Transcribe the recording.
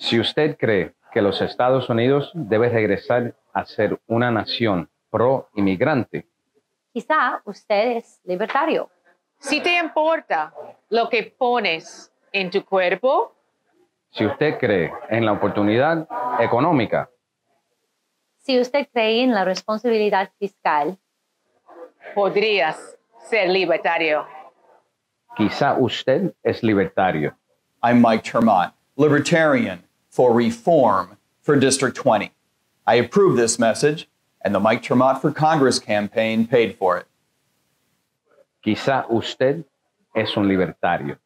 Si usted cree que los Estados Unidos debe regresar a ser una nación pro inmigrante, Quizá usted es libertario. Si te importa lo que pones en tu cuerpo, si usted cree en la oportunidad económica, Si usted cree en la responsabilidad fiscal, podrías ser libertario. quizá usted es libertario. I'm Mike Termont, Libertarian for Reform for District 20. I approve this message, and the Mike Termont for Congress campaign paid for it. Quizá usted es un libertario.